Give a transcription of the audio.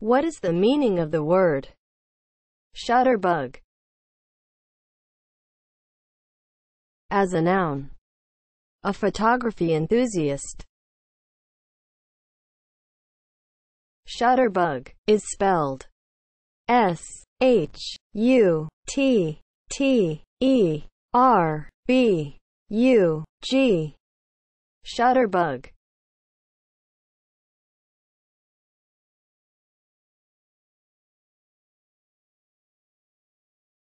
What is the meaning of the word shutterbug? As a noun, a photography enthusiast. Shutterbug is spelled S H U T T E R B U G. Shutterbug